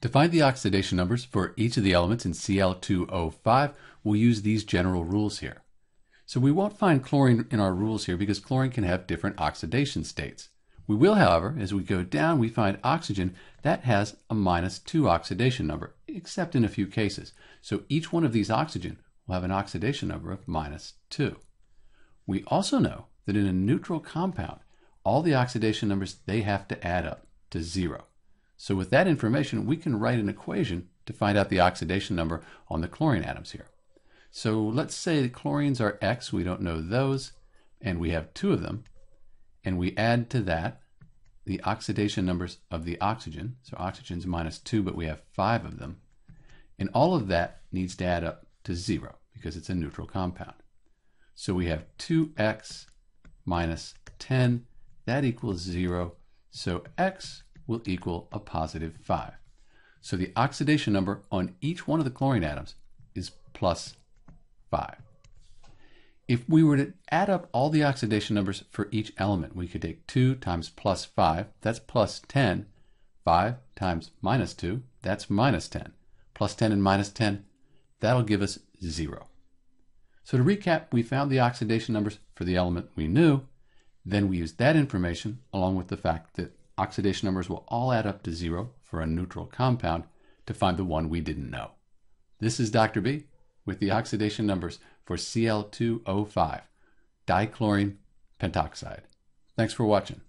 To find the oxidation numbers for each of the elements in Cl2O5, we'll use these general rules here. So we won't find chlorine in our rules here because chlorine can have different oxidation states. We will, however, as we go down, we find oxygen that has a minus 2 oxidation number, except in a few cases. So each one of these oxygen will have an oxidation number of minus 2. We also know that in a neutral compound, all the oxidation numbers, they have to add up to 0. So with that information, we can write an equation to find out the oxidation number on the chlorine atoms here. So let's say the chlorines are X, we don't know those, and we have two of them, and we add to that the oxidation numbers of the oxygen. So oxygen's minus 2, but we have 5 of them. And all of that needs to add up to 0 because it's a neutral compound. So we have 2x minus 10. That equals 0. So x will equal a positive 5. So the oxidation number on each one of the chlorine atoms is plus 5. If we were to add up all the oxidation numbers for each element, we could take 2 times plus 5, that's plus 10. 5 times minus 2, that's minus 10. Plus 10 and minus 10, that'll give us 0. So to recap, we found the oxidation numbers for the element we knew. Then we used that information along with the fact that oxidation numbers will all add up to 0 for a neutral compound to find the one we didn't know. This is Dr. B with the oxidation numbers for Cl2O5, dichlorine pentoxide. Thanks for watching.